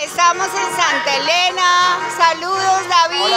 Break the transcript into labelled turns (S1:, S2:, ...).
S1: Estamos en Santa Elena. Saludos, David.